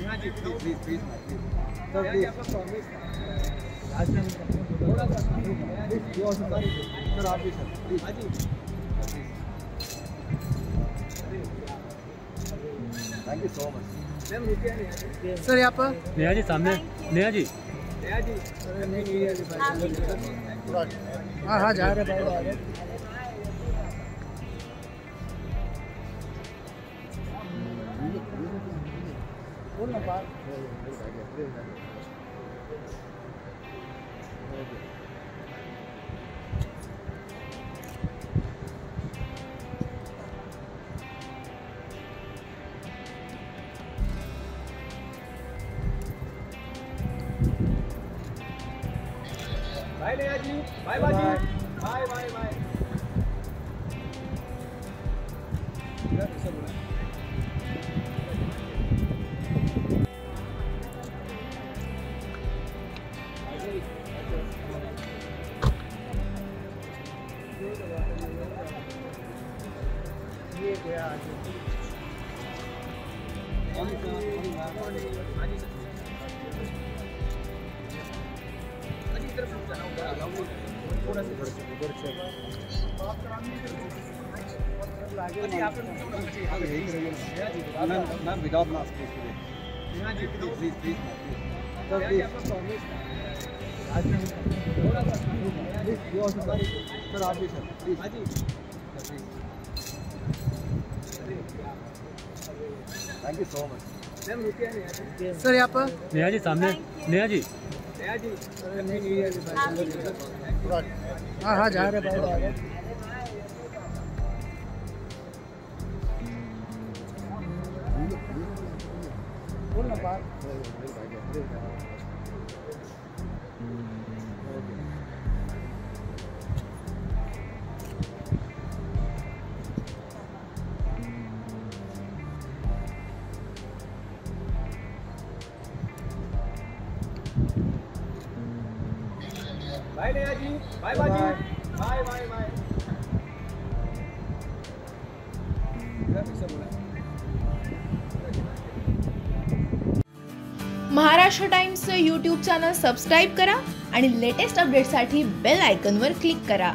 Please please please sir please sir आप भी sir please thank you so much sir यहाँ पर? नेहा जी सामने। नेहा जी। हाँ हाँ जा रहे बाबा आ रहे बोल ना बात बाय नेहा जी बाय बाजी बाय बाय बाय ये गया आगे ma'am ma'am without mask please please sir आप भी sir please thank you so much sir यहाँ पर? नेहा जी सामने। नेहा जी। हाँ हाँ जा रहे भाई बोल ना बात बाय नेहा जी बाय बाजी. बाय. बाय बाय महाराष्ट्र टाइम्सचं यूट्यूब चॅनल सबस्क्राईब करा आणि लेटेस्ट अपडेटसाठी बेल आयकॉनवर क्लिक करा.